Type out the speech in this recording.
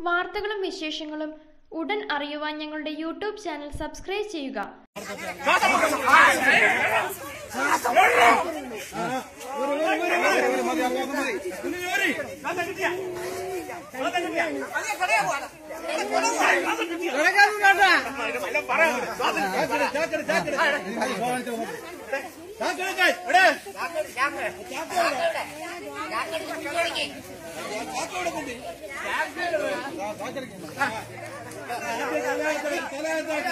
വാർത്തകളും വിശേഷങ്ങളും ഉടൻ അറിയുവാൻ ഞങ്ങളുടെ യൂട്യൂബ് ചാനൽ സബ്സ്ക്രൈബ് ചെയ്യുക ചാക്കടിക്ക് よろしくお願いします。